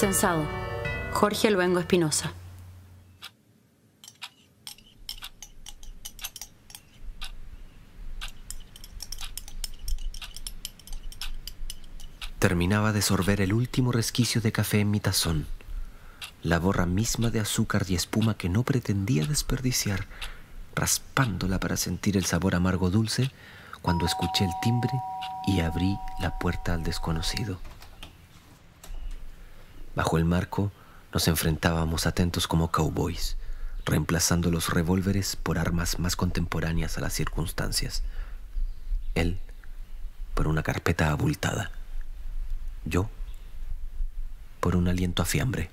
Censado. Jorge Luengo Espinosa. Terminaba de sorber el último resquicio de café en mi tazón, la borra misma de azúcar y espuma que no pretendía desperdiciar, raspándola para sentir el sabor amargo dulce cuando escuché el timbre y abrí la puerta al desconocido. Bajo el marco nos enfrentábamos atentos como cowboys, reemplazando los revólveres por armas más contemporáneas a las circunstancias. Él por una carpeta abultada. Yo por un aliento a fiambre.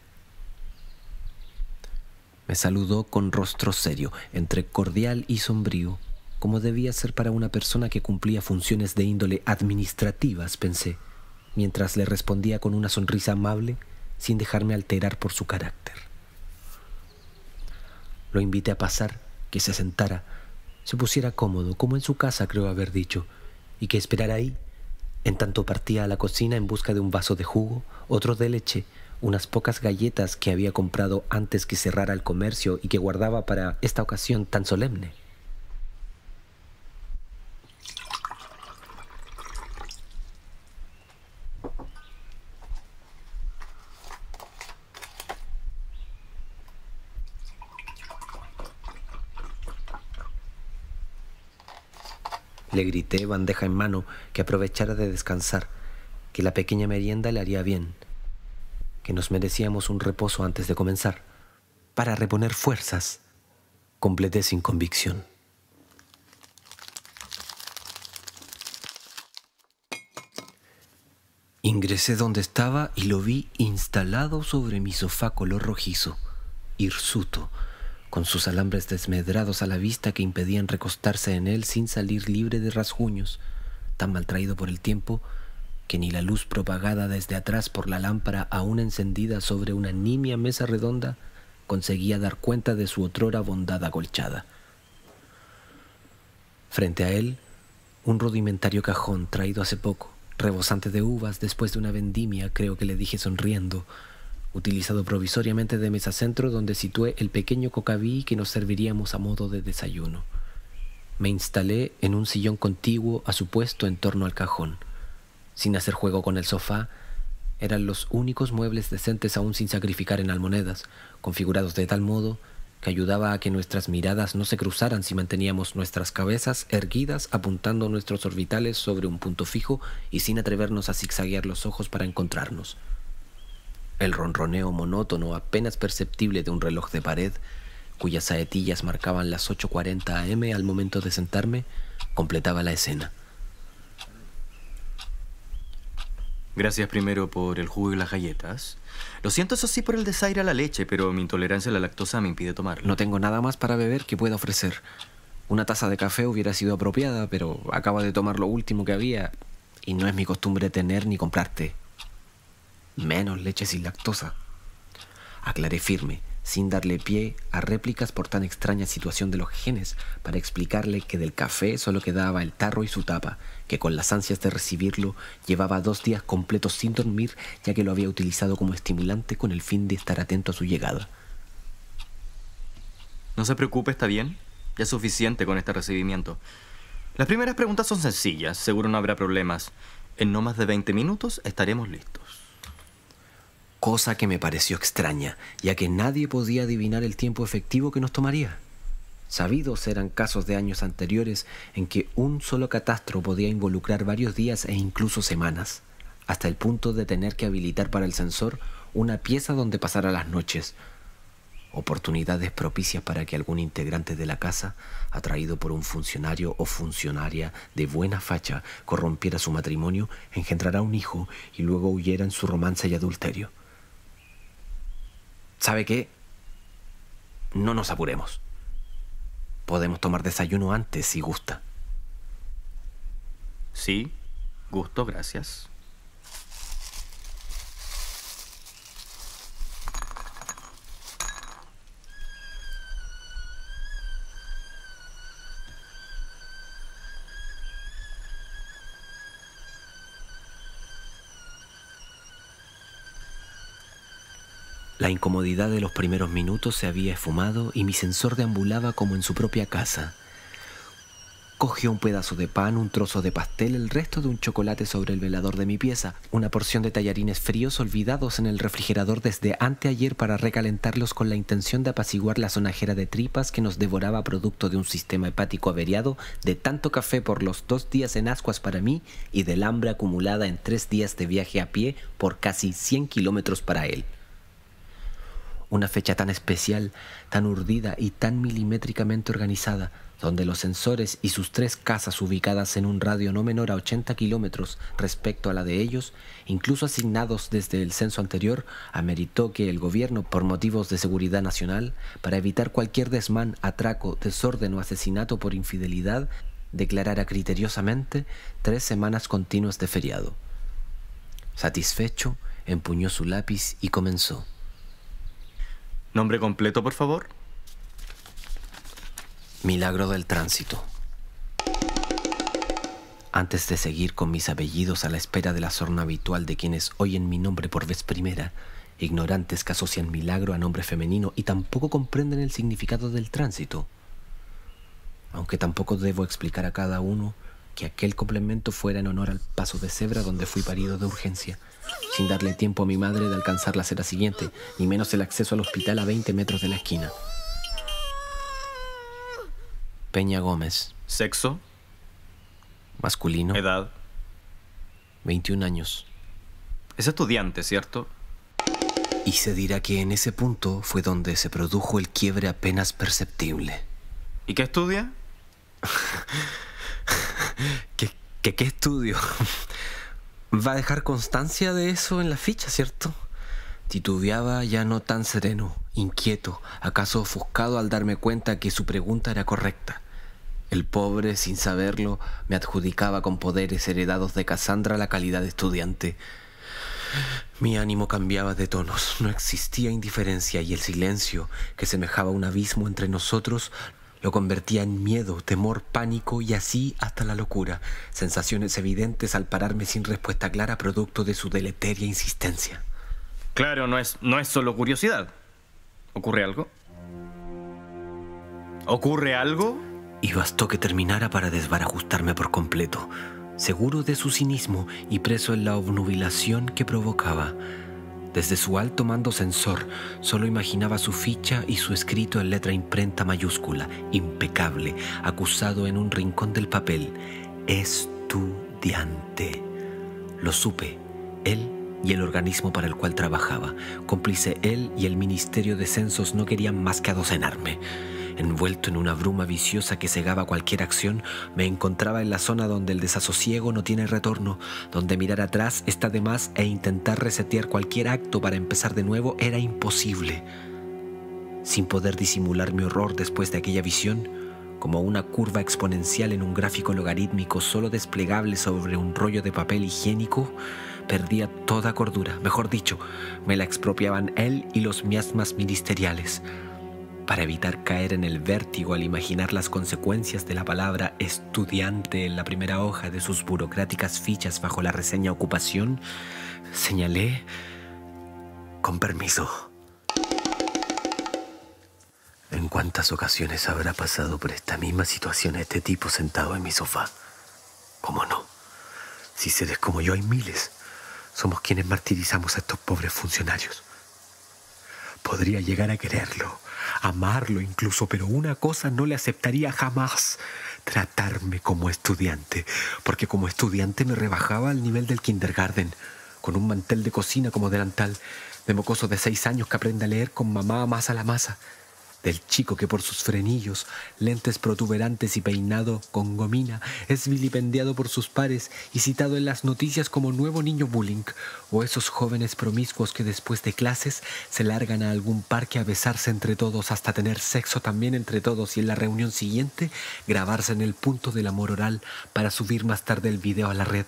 Me saludó con rostro serio, entre cordial y sombrío, como debía ser para una persona que cumplía funciones de índole administrativas, pensé, mientras le respondía con una sonrisa amable sin dejarme alterar por su carácter. Lo invité a pasar, que se sentara, se pusiera cómodo, como en su casa creo haber dicho, y que esperara ahí, en tanto partía a la cocina en busca de un vaso de jugo, otro de leche, unas pocas galletas que había comprado antes que cerrara el comercio y que guardaba para esta ocasión tan solemne. Le grité, bandeja en mano, que aprovechara de descansar, que la pequeña merienda le haría bien, que nos merecíamos un reposo antes de comenzar. Para reponer fuerzas, completé sin convicción. Ingresé donde estaba y lo vi instalado sobre mi sofá color rojizo, hirsuto, con sus alambres desmedrados a la vista que impedían recostarse en él sin salir libre de rasguños, tan maltraído por el tiempo que ni la luz propagada desde atrás por la lámpara aún encendida sobre una nimia mesa redonda conseguía dar cuenta de su otrora bondad agolchada. Frente a él, un rudimentario cajón traído hace poco, rebosante de uvas después de una vendimia, creo que le dije sonriendo, utilizado provisoriamente de mesa centro donde situé el pequeño cocaví que nos serviríamos a modo de desayuno. Me instalé en un sillón contiguo a su puesto en torno al cajón. Sin hacer juego con el sofá, eran los únicos muebles decentes aún sin sacrificar en almonedas, configurados de tal modo que ayudaba a que nuestras miradas no se cruzaran si manteníamos nuestras cabezas erguidas apuntando nuestros orbitales sobre un punto fijo y sin atrevernos a zigzaguear los ojos para encontrarnos. El ronroneo monótono apenas perceptible de un reloj de pared, cuyas saetillas marcaban las 8.40 am al momento de sentarme, completaba la escena. Gracias primero por el jugo y las galletas. Lo siento eso sí por el desaire a la leche, pero mi intolerancia a la lactosa me impide tomarlo. No tengo nada más para beber que pueda ofrecer. Una taza de café hubiera sido apropiada, pero acabo de tomar lo último que había y no es mi costumbre tener ni comprarte menos leche sin lactosa. Aclaré firme, sin darle pie a réplicas por tan extraña situación de los genes, para explicarle que del café solo quedaba el tarro y su tapa, que con las ansias de recibirlo llevaba dos días completos sin dormir, ya que lo había utilizado como estimulante con el fin de estar atento a su llegada. No se preocupe, está bien. Ya es suficiente con este recibimiento. Las primeras preguntas son sencillas, seguro no habrá problemas. En no más de 20 minutos estaremos listos cosa que me pareció extraña, ya que nadie podía adivinar el tiempo efectivo que nos tomaría. Sabidos eran casos de años anteriores en que un solo catastro podía involucrar varios días e incluso semanas, hasta el punto de tener que habilitar para el sensor una pieza donde pasara las noches, oportunidades propicias para que algún integrante de la casa, atraído por un funcionario o funcionaria de buena facha, corrompiera su matrimonio, engendrara un hijo y luego huyera en su romance y adulterio. ¿Sabe qué? No nos apuremos. Podemos tomar desayuno antes si gusta. Sí, gusto, gracias. La incomodidad de los primeros minutos se había esfumado y mi sensor deambulaba como en su propia casa. Cogió un pedazo de pan, un trozo de pastel, el resto de un chocolate sobre el velador de mi pieza, una porción de tallarines fríos olvidados en el refrigerador desde anteayer para recalentarlos con la intención de apaciguar la sonajera de tripas que nos devoraba producto de un sistema hepático averiado, de tanto café por los dos días en ascuas para mí y del hambre acumulada en tres días de viaje a pie por casi 100 kilómetros para él una fecha tan especial, tan urdida y tan milimétricamente organizada, donde los sensores y sus tres casas ubicadas en un radio no menor a 80 kilómetros respecto a la de ellos, incluso asignados desde el censo anterior, ameritó que el gobierno, por motivos de seguridad nacional, para evitar cualquier desmán, atraco, desorden o asesinato por infidelidad, declarara criteriosamente tres semanas continuas de feriado. Satisfecho, empuñó su lápiz y comenzó. Nombre completo, por favor. Milagro del tránsito. Antes de seguir con mis apellidos a la espera de la sorna habitual de quienes oyen mi nombre por vez primera, ignorantes que asocian milagro a nombre femenino y tampoco comprenden el significado del tránsito. Aunque tampoco debo explicar a cada uno que aquel complemento fuera en honor al paso de cebra donde fui parido de urgencia sin darle tiempo a mi madre de alcanzar la acera siguiente, ni menos el acceso al hospital a 20 metros de la esquina. Peña Gómez. Sexo. Masculino. Edad. 21 años. Es estudiante, ¿cierto? Y se dirá que en ese punto fue donde se produjo el quiebre apenas perceptible. ¿Y qué estudia? ¿Qué, qué, qué estudio? Va a dejar constancia de eso en la ficha, ¿cierto? Titubeaba ya no tan sereno, inquieto, acaso ofuscado al darme cuenta que su pregunta era correcta. El pobre, sin saberlo, me adjudicaba con poderes heredados de Cassandra la calidad de estudiante. Mi ánimo cambiaba de tonos, no existía indiferencia y el silencio, que semejaba un abismo entre nosotros, lo convertía en miedo, temor, pánico y así hasta la locura, sensaciones evidentes al pararme sin respuesta clara producto de su deleteria insistencia. Claro, no es, no es solo curiosidad. ¿Ocurre algo? ¿Ocurre algo? Y bastó que terminara para desbarajustarme por completo, seguro de su cinismo y preso en la obnubilación que provocaba. Desde su alto mando sensor solo imaginaba su ficha y su escrito en letra imprenta mayúscula, impecable, acusado en un rincón del papel. Estudiante. Lo supe, él y el organismo para el cual trabajaba. Cómplice él y el Ministerio de Censos no querían más que adocenarme. Envuelto en una bruma viciosa que cegaba cualquier acción, me encontraba en la zona donde el desasosiego no tiene retorno, donde mirar atrás está de más e intentar resetear cualquier acto para empezar de nuevo era imposible. Sin poder disimular mi horror después de aquella visión, como una curva exponencial en un gráfico logarítmico solo desplegable sobre un rollo de papel higiénico, perdía toda cordura, mejor dicho, me la expropiaban él y los miasmas ministeriales para evitar caer en el vértigo al imaginar las consecuencias de la palabra estudiante en la primera hoja de sus burocráticas fichas bajo la reseña ocupación, señalé con permiso. ¿En cuántas ocasiones habrá pasado por esta misma situación este tipo sentado en mi sofá? ¿Cómo no? Si seres como yo hay miles, somos quienes martirizamos a estos pobres funcionarios. Podría llegar a quererlo, amarlo incluso, pero una cosa no le aceptaría jamás, tratarme como estudiante, porque como estudiante me rebajaba al nivel del kindergarten, con un mantel de cocina como delantal, de mocoso de seis años que aprende a leer con mamá más a la masa, del chico que por sus frenillos, lentes protuberantes y peinado con gomina es vilipendiado por sus pares y citado en las noticias como nuevo niño bullying, o esos jóvenes promiscuos que después de clases se largan a algún parque a besarse entre todos hasta tener sexo también entre todos y en la reunión siguiente grabarse en el punto del amor oral para subir más tarde el video a la red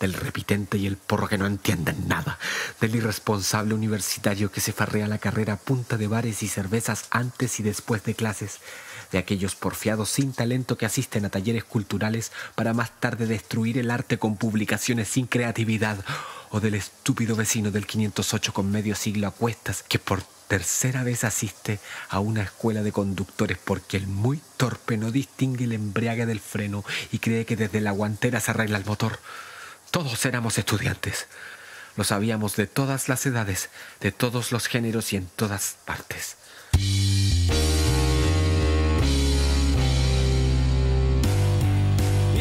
del repitente y el porro que no entienden nada, del irresponsable universitario que se farrea la carrera a punta de bares y cervezas antes y después de clases, de aquellos porfiados sin talento que asisten a talleres culturales para más tarde destruir el arte con publicaciones sin creatividad, o del estúpido vecino del 508 con medio siglo a cuestas que por tercera vez asiste a una escuela de conductores porque el muy torpe no distingue el embriague del freno y cree que desde la guantera se arregla el motor. Todos éramos estudiantes. Lo sabíamos de todas las edades, de todos los géneros y en todas partes. Y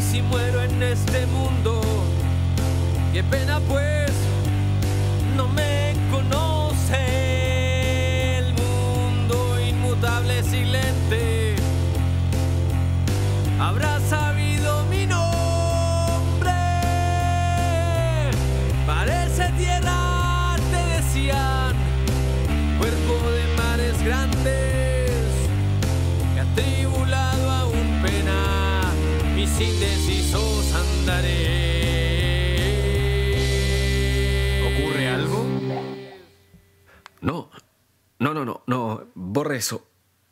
si muero en este mundo, qué pena pues, no me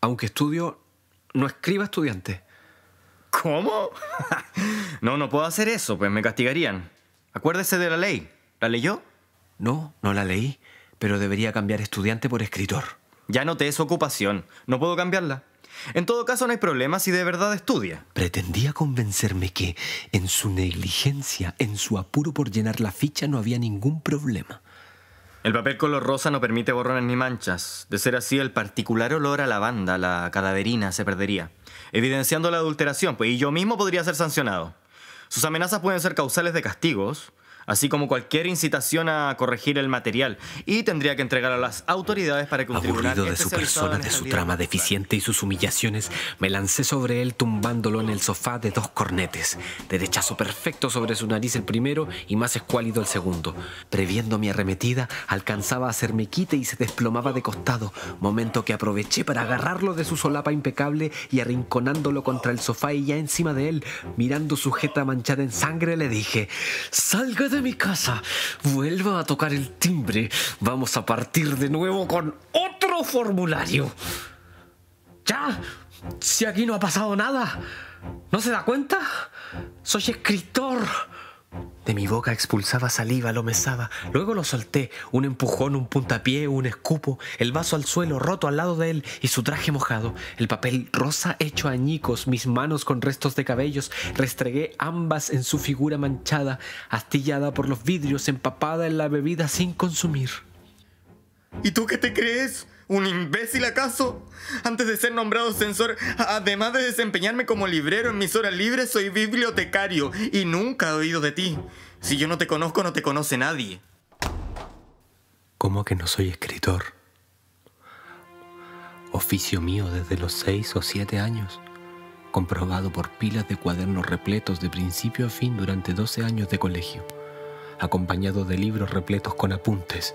Aunque estudio, no escriba estudiante. ¿Cómo? no, no puedo hacer eso, pues me castigarían. Acuérdese de la ley. ¿La leyó? No, no la leí, pero debería cambiar estudiante por escritor. Ya noté su ocupación. No puedo cambiarla. En todo caso, no hay problema si de verdad estudia. Pretendía convencerme que, en su negligencia, en su apuro por llenar la ficha, no había ningún problema. El papel color rosa no permite borrones ni manchas. De ser así, el particular olor a lavanda, la cadaverina, se perdería, evidenciando la adulteración, pues y yo mismo podría ser sancionado. Sus amenazas pueden ser causales de castigos, así como cualquier incitación a corregir el material, y tendría que entregar a las autoridades para que un tribunal Aburrido de su persona, de su trama de deficiente y sus humillaciones, me lancé sobre él tumbándolo en el sofá de dos cornetes. Derechazo perfecto sobre su nariz el primero y más escuálido el segundo. Previendo mi arremetida, alcanzaba a hacerme quite y se desplomaba de costado, momento que aproveché para agarrarlo de su solapa impecable y arrinconándolo contra el sofá y ya encima de él, mirando su jeta manchada en sangre, le dije, salga de mi casa, vuelva a tocar el timbre, vamos a partir de nuevo con otro formulario. Ya, si aquí no ha pasado nada, ¿no se da cuenta? Soy escritor. De mi boca expulsaba saliva, lo mesaba. Luego lo solté. Un empujón, un puntapié, un escupo. El vaso al suelo, roto al lado de él, y su traje mojado. El papel rosa hecho añicos, mis manos con restos de cabellos. Restregué ambas en su figura manchada, astillada por los vidrios, empapada en la bebida sin consumir. ¿Y tú qué te crees? ¿Un imbécil acaso? Antes de ser nombrado censor, además de desempeñarme como librero en mis horas libres, soy bibliotecario y nunca he oído de ti. Si yo no te conozco, no te conoce nadie. ¿Cómo que no soy escritor? Oficio mío desde los seis o siete años, comprobado por pilas de cuadernos repletos de principio a fin durante 12 años de colegio, acompañado de libros repletos con apuntes,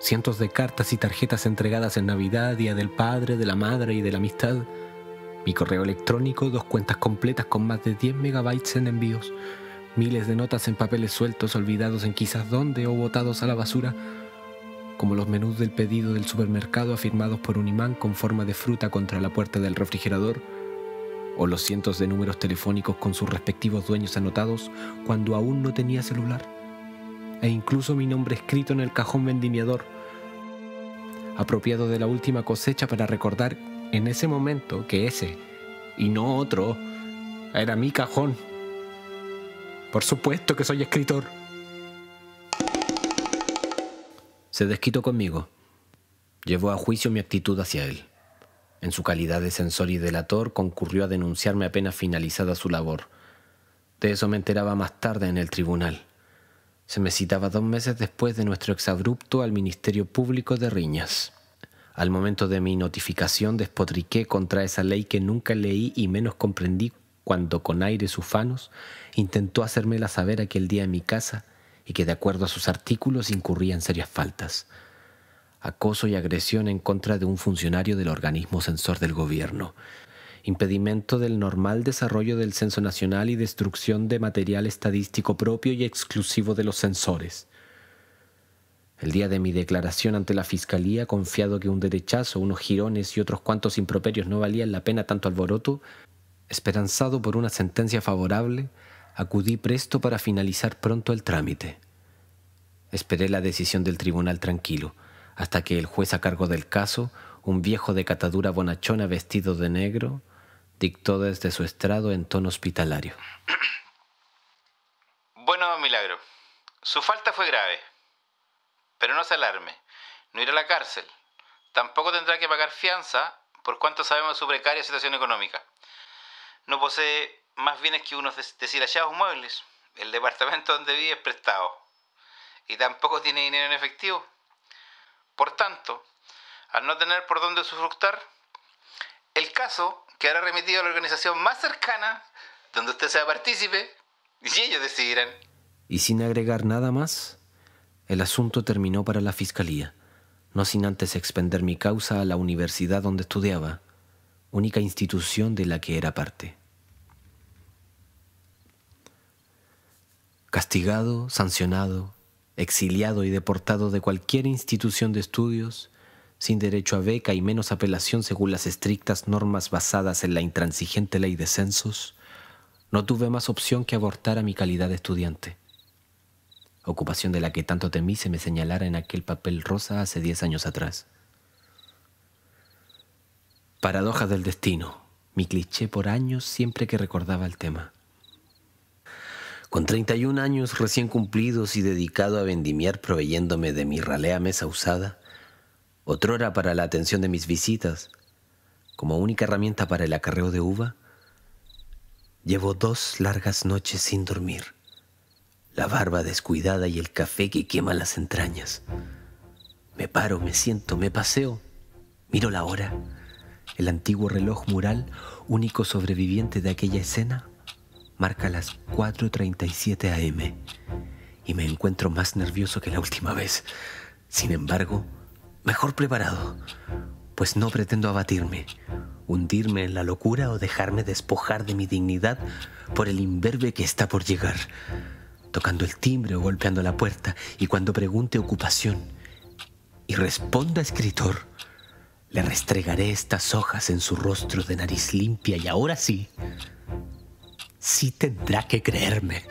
cientos de cartas y tarjetas entregadas en Navidad, Día del Padre, de la Madre y de la Amistad. Mi correo electrónico, dos cuentas completas con más de 10 megabytes en envíos, miles de notas en papeles sueltos, olvidados en quizás dónde o botados a la basura, como los menús del pedido del supermercado afirmados por un imán con forma de fruta contra la puerta del refrigerador, o los cientos de números telefónicos con sus respectivos dueños anotados cuando aún no tenía celular, e incluso mi nombre escrito en el cajón vendimiador, apropiado de la última cosecha para recordar en ese momento que ese, y no otro, era mi cajón. Por supuesto que soy escritor. Se desquitó conmigo. Llevó a juicio mi actitud hacia él. En su calidad de censor y delator, concurrió a denunciarme apenas finalizada su labor. De eso me enteraba más tarde en el tribunal. Se me citaba dos meses después de nuestro exabrupto al Ministerio Público de Riñas. Al momento de mi notificación despotriqué contra esa ley que nunca leí y menos comprendí cuando con aires ufanos intentó hacérmela saber aquel día en mi casa y que de acuerdo a sus artículos incurría en serias faltas. Acoso y agresión en contra de un funcionario del organismo censor del gobierno. Impedimento del normal desarrollo del censo nacional y destrucción de material estadístico propio y exclusivo de los censores el día de mi declaración ante la fiscalía, confiado que un derechazo, unos jirones y otros cuantos improperios no valían la pena tanto alboroto, esperanzado por una sentencia favorable, acudí presto para finalizar pronto el trámite. Esperé la decisión del tribunal tranquilo, hasta que el juez a cargo del caso, un viejo de catadura bonachona vestido de negro, dictó desde su estrado en tono hospitalario. Bueno, Milagro, su falta fue grave. Pero no se alarme, no irá a la cárcel. Tampoco tendrá que pagar fianza por cuanto sabemos su precaria situación económica. No posee más bienes que unos deshilachados muebles. El departamento donde vive es prestado. Y tampoco tiene dinero en efectivo. Por tanto, al no tener por dónde usufructar, el caso quedará remitido a la organización más cercana, donde usted sea partícipe, y ellos decidirán. Y sin agregar nada más, el asunto terminó para la fiscalía, no sin antes expender mi causa a la universidad donde estudiaba, única institución de la que era parte. Castigado, sancionado, exiliado y deportado de cualquier institución de estudios, sin derecho a beca y menos apelación según las estrictas normas basadas en la intransigente ley de censos, no tuve más opción que abortar a mi calidad de estudiante ocupación de la que tanto temí se me señalara en aquel papel rosa hace diez años atrás. Paradoja del destino, mi cliché por años siempre que recordaba el tema. Con 31 años recién cumplidos y dedicado a vendimiar proveyéndome de mi ralea mesa usada, otrora para la atención de mis visitas, como única herramienta para el acarreo de uva, llevo dos largas noches sin dormir la barba descuidada y el café que quema las entrañas. Me paro, me siento, me paseo, miro la hora. El antiguo reloj mural, único sobreviviente de aquella escena, marca las 4.37 am y me encuentro más nervioso que la última vez. Sin embargo, mejor preparado, pues no pretendo abatirme, hundirme en la locura o dejarme despojar de mi dignidad por el imberbe que está por llegar tocando el timbre o golpeando la puerta, y cuando pregunte ocupación y responda escritor, le restregaré estas hojas en su rostro de nariz limpia y ahora sí, sí tendrá que creerme.